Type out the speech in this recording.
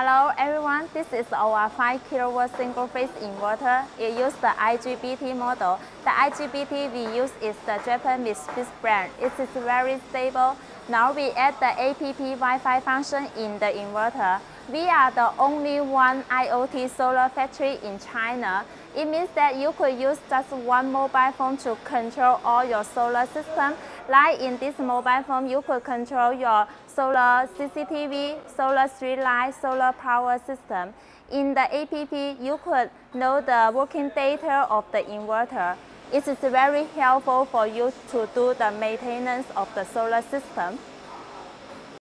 Hello everyone, this is our 5 kilowatt single phase inverter. It uses the IGBT module. The IGBT we use is the Japanese brand. It is very stable. Now we add the APP Wi-Fi function in the inverter. We are the only one IoT solar factory in China. It means that you could use just one mobile phone to control all your solar system. Like in this mobile phone, you could control your solar CCTV, solar street light, solar power system. In the APP, you could know the working data of the inverter. It is very helpful for you to do the maintenance of the solar system.